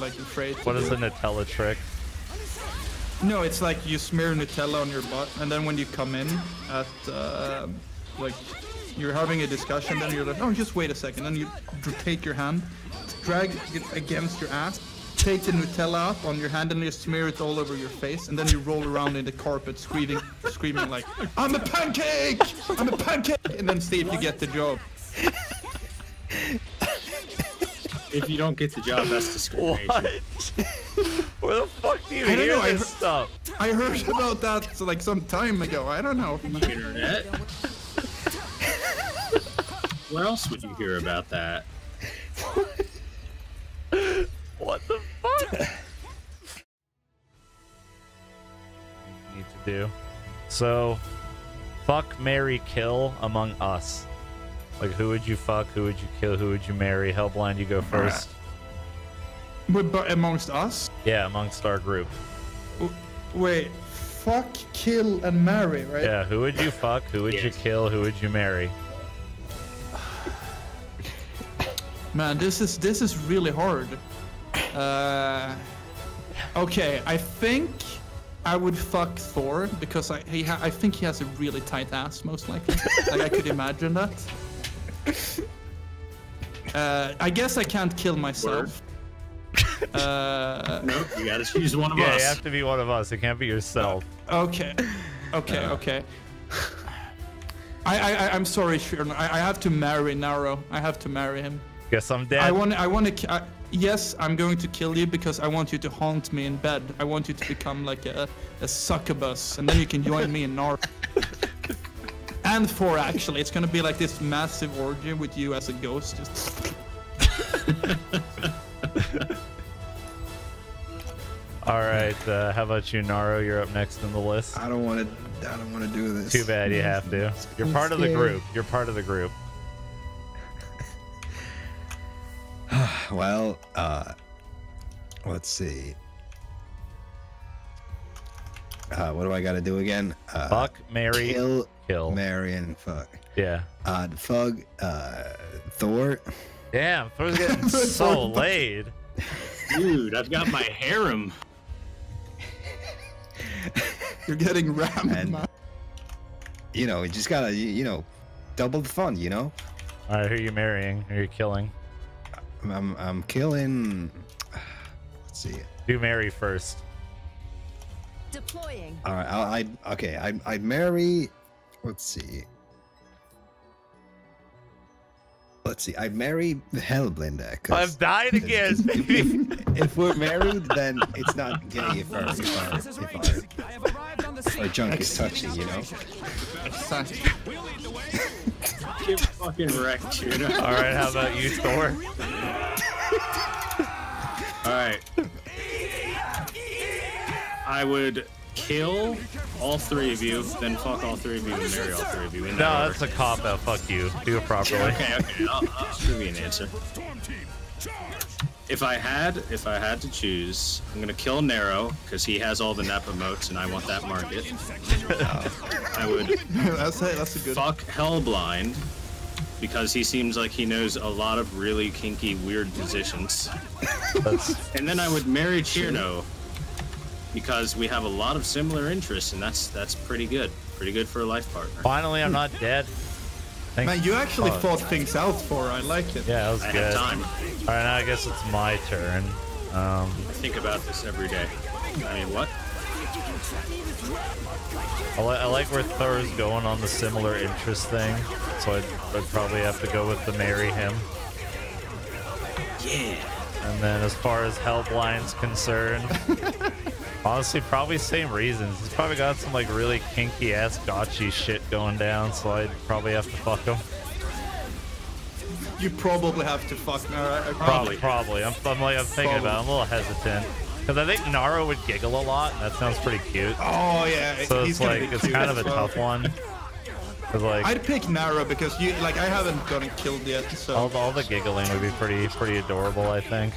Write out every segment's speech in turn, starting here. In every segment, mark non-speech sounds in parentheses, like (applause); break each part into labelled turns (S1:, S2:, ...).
S1: like afraid. to
S2: What is
S1: do.
S2: a Nutella trick?
S1: No, it's like you smear Nutella on your butt, and then when you come in at uh, like you're having a discussion, then you're like, oh, just wait a second. Then you take your hand, drag it against your ass, take the Nutella up on your hand, and you smear it all over your face, and then you roll around in the carpet, screaming, screaming like, I'm a pancake! I'm a pancake! And then see if you get the job.
S3: If you don't get the job, that's discrimination. (laughs)
S2: Where the fuck do you
S1: I
S2: hear
S1: know, I
S2: this
S1: heard-
S2: stuff?
S1: I heard about that so, like some time ago. I don't know.
S3: Internet. Where else would you hear about that? (laughs)
S2: What the fuck? need to do. So, fuck, Mary, kill among us. Like, who would you fuck? Who would you kill? Who would you marry? Helblinde, you go first.
S1: But, but amongst us,
S2: Yeah, amongst our group.
S1: w- wait, fuck, kill, and marry, right?
S2: Yeah, who would you fuck? Who would you kill? Who would you marry?
S1: Man, this is this is really hard. Uh, okay, I think I would fuck Thor because I he ha- I think he has a really tight ass, most likely. like I could imagine that. Uh, I guess I can't kill myself. (laughs) Uh,
S3: Nope, you gotta choose one of
S2: Yeah,
S3: us.
S2: Yeah, you have to be one of us. It can't be yourself.
S1: okay, okay, okay. I, I I- I'm sorry, Sharon. I, I have to marry Naro. I have to marry him.
S2: Guess I'm dead.
S1: I want. I want to. I, yes, I'm going to kill you because I want you to haunt me in bed. I want you to become like a, a succubus, and then you can join me in Nar. And four actually, it's gonna be like this massive orgy with you as a ghost. Just (laughs)
S2: All right. Uh, how about you, Naro? You're up next in the list.
S4: I don't want to. I don't want to do this.
S2: Too bad you have to. You're
S4: I'm
S2: part of the group. You're part of the group. (sighs)
S4: Well, uh, let's see. Uh, what do I got to do again? Uh,
S2: Fuck, marry,
S4: kill,
S2: kill.
S4: marry, and fuck.
S2: Yeah.
S4: Uh, fuck, uh, Thor.
S2: Damn, Thor's (laughs) getting so laid.
S3: Dude, I've got my harem. (laughs)
S1: you're getting rammed.
S4: You know, you just gotta, you, you know, double the fun. You know,
S2: All right, who are you marrying? Who are you killing?
S4: I'm, I'm, I'm killing. (sighs) Let's see.
S2: Do marry first.
S5: Deploying.
S4: All right, I, I okay, I, I'd marry. Let's see. Let's see. I'd marry Hellblinder. 'cause
S2: I've died again, baby.
S4: if we're married, then it's not gay if our if our, if our, our junk is touching, you know.
S1: Exactly.
S3: Get fucking wrecked, dude.
S2: All right, how about you, Thor?
S3: Alright. I would kill all three of you, then fuck all three of you and marry all three of you. In that
S2: No, that's a cop out. Fuck you. Do it properly.
S3: Okay, okay, I'll, I'll give you an answer. If I had, if I had to choose, I'm gonna kill Naro because he has all the Napa moats and I want that market. I would (laughs)
S1: that's a, that's a good.
S3: fuck Helblinde because he seems like he knows a lot of really kinky, weird positions. And then I would marry Cirno because we have a lot of similar interests, and that's that's pretty good. Pretty good for a life partner.
S2: finally, I'm not dead. Thank
S1: Man, you actually
S2: fuck.
S1: thought things out for. I like it.
S2: Yeah, that was
S3: I
S2: good.
S3: have time.
S2: All right, now I guess it's my turn. Um,
S3: I think about this every day. I mean, what?
S2: I, li- I like where Thor's going on the similar interest thing, so I'd, I'd probably have to go with the marry him.
S3: Yeah.
S2: And then as far as Helblinde's concerned, (laughs) honestly, probably same reasons. He's probably got some like really kinky ass gachi shit going down, so I'd probably have to fuck him.
S1: You probably have to fuck Naro. I- I-
S2: Probably, probably. I'm, I'm like I'm thinking about. It. I'm a little hesitant because I think Naro would giggle a lot, and that sounds pretty cute.
S1: Oh yeah,
S2: So
S1: he's
S2: it's like it's kind of a
S1: well.
S2: tough one. Like
S1: I'd pick Naro because you like I haven't gotten killed yet, so
S2: all, all the giggling would be pretty pretty adorable, I think.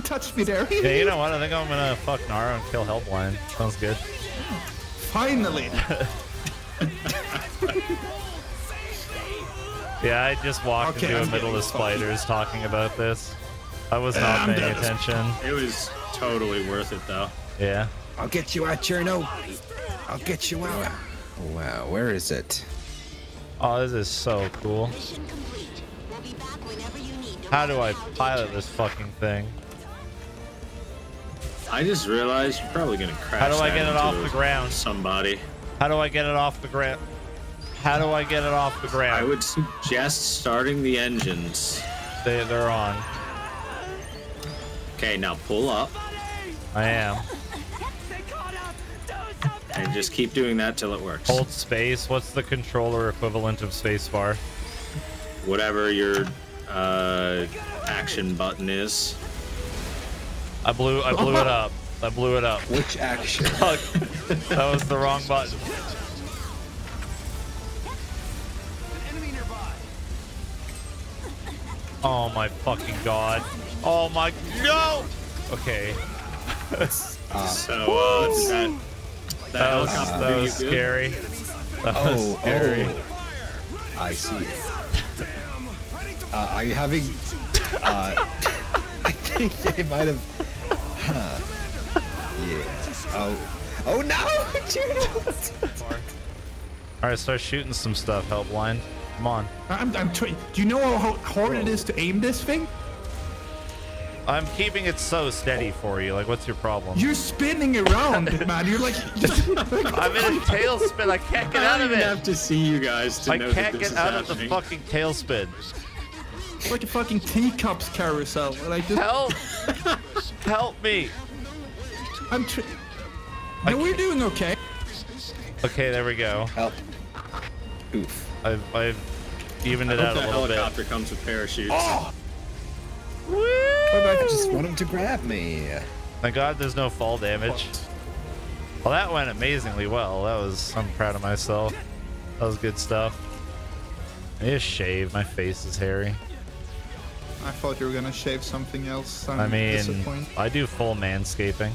S1: Don't touch me there.
S2: Yeah, you know what? I think I'm gonna fuck Naro and kill Helblinde. Sounds good.
S1: Finally. (laughs)
S2: Yeah, I just walked
S1: Okay,
S2: into
S1: I'm
S2: the middle of
S1: getting
S2: spiders talking about this. I was not
S1: I'm
S2: paying attention.
S3: It was totally worth it though.
S2: Yeah.
S4: I'll get you out, Cirno. I'll get you out. Wow, where is it?
S2: Oh, this is so cool.
S5: Mission complete. We'll be back whenever you need to
S2: How do I pilot this fucking thing?
S3: I just realized you're probably gonna crash.
S2: How do I get it off the ground?
S3: Somebody.
S2: How do I get it off the ground? How do I get it off the ground?
S3: I would suggest starting the engines.
S2: They, they're on.
S3: Okay, now pull up
S2: I am.
S3: and just keep doing that till it works.
S2: Hold space. What's the controller equivalent of spacebar?
S3: Whatever your uh, action button is.
S2: I blew. I blew it up. I blew it up.
S4: Which action? (laughs)
S2: Fuck. that was the wrong button. Oh my fucking god. Oh my no. Okay. (laughs)
S4: Uh,
S3: So uh, that that,
S2: That was,
S3: helicopter
S2: that was scary. That was
S4: oh,
S2: scary.
S4: oh. I see. Uh, are you having? Uh, (laughs) I think they might have. Huh. Yeah. Oh. Oh no! (laughs) Cirno!
S2: All right, start shooting some stuff. Helpline. Come on.
S1: I'm, I'm tw- Do you know how hard it is to aim this thing?
S2: I'm keeping it so steady for you. Like, what's your problem?
S1: You're spinning around, (laughs) man. (laughs) You're like,
S2: I'm in a tailspin. I can't get out
S3: don't
S2: of
S3: even
S2: it.
S3: have to see you guys to
S2: I
S3: know that
S2: can't
S3: this
S2: get
S3: is
S2: out of the fucking tailspin.
S1: It's like a fucking teacups carousel. Like just,
S2: Help! Help me!
S1: I'm. Tr- no, we're doing okay.
S2: Okay, there we go.
S4: Help. Oof.
S2: I've, I've evened it
S3: hope
S2: out a little bit.
S3: helicopter comes with parachutes.
S1: Oh, Woo!
S4: I just want him to grab me.
S2: Thank God there's no fall damage. Well, that went amazingly well. That was, I'm proud of myself. That was good stuff. I just shaved. My face is hairy.
S1: I thought you were gonna shave something else. I'm
S2: I mean. I do full manscaping.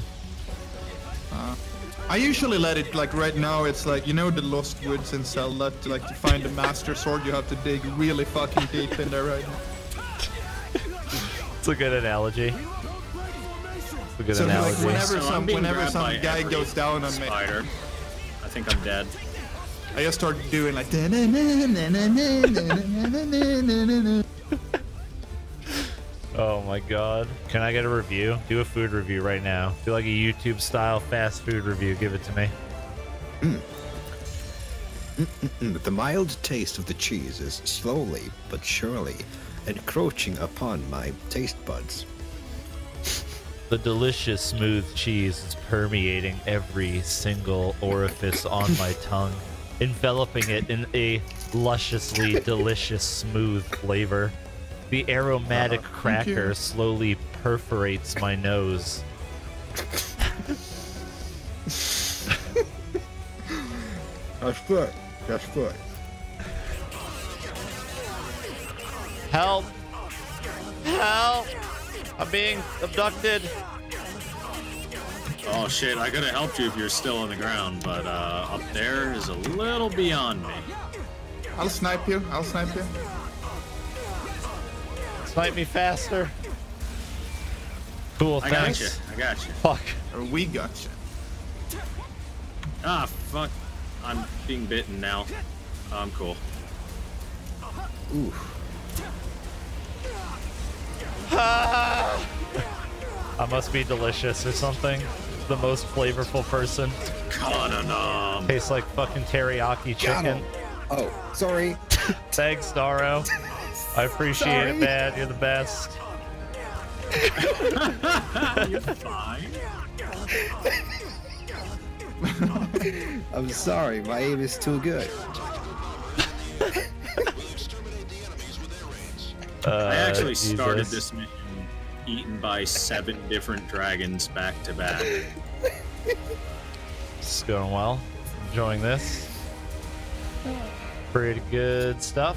S1: Uh, I usually let it like right now. It's like you know the lost woods in Zelda. To like to find the master sword, you have to dig really fucking deep in there right now. (laughs)
S2: It's a good analogy. It's a good
S1: So, like,
S2: analogy.
S1: whenever
S3: So
S1: some- whenever
S3: grabbed
S1: some guy goes down on me.
S3: Spider. I think I'm dead.
S1: I just start doing like. (laughs)
S2: Oh my god. Can I get a review? Do a food review right now. Do like a YouTube style fast food review. Give it to me.
S4: Mm. Mm -mm the mild taste of the cheese is slowly but surely encroaching upon my taste buds.
S2: The delicious smooth cheese is permeating every single orifice on my tongue, enveloping it in a lusciously delicious smooth flavor. The aromatic
S1: you.
S2: cracker slowly perforates my nose. (laughs)
S4: That's good. That's good.
S2: Help! Help! I'm being abducted.
S3: Oh shit, I could have helped you if you're still on the ground, but uh, up there is a little beyond me.
S1: I'll snipe you. I'll snipe you.
S2: Snipe me faster. Cool,
S3: I got
S2: thanks.
S3: you. I got you.
S2: Fuck.
S1: Or we got you.
S3: Ah, fuck. I'm being bitten now. I'm cool.
S4: Ooh. (laughs)
S2: I must be delicious or something. The most flavorful person.
S3: Kananam.
S2: Tastes like fucking teriyaki chicken.
S4: Oh, sorry. (laughs)
S2: Thanks, Daro. (laughs) I appreciate it,
S4: Sorry.
S2: man. You're the best.
S3: You're (laughs) fine.
S4: I'm sorry. My aim is too good. (laughs)
S2: Uh,
S3: I actually started this mission eaten by seven different dragons back to back.
S2: It's going well. Enjoying this. Pretty good stuff.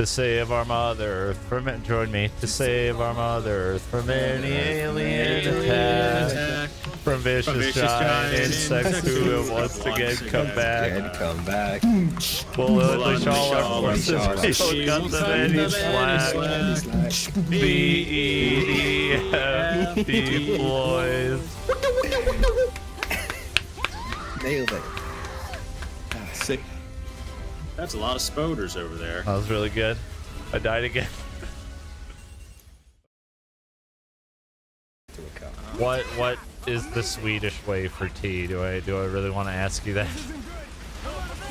S2: To save our mother Earth from it, join me. To save our mother Earth from any alien attack.
S3: Attack.
S2: From Vicious,
S3: From Vicious
S2: Giant,
S3: Giant,
S2: insects
S3: insects
S2: who
S3: who
S2: will once
S3: once
S2: again come back.
S4: And come back.
S2: Pull out
S3: on
S2: the
S3: the
S2: shawl
S3: shawl,
S2: our forces,
S4: shawl.
S2: we will cut the many slack.
S4: Slack.
S2: B E D F (laughs) D boys.
S4: Nailed it.
S1: Sick.
S3: That's a lot of spoders over there.
S2: That was really good. I died again.
S4: To a cup.
S2: What what is the Swedish way for tea? Do I do I really want to ask you that? (laughs)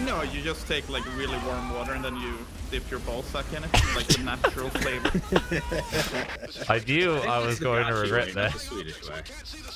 S1: No, you just take like really warm water and then you dip your ball sack in it, like the natural flavor. (laughs)
S2: I knew I was going to regret that.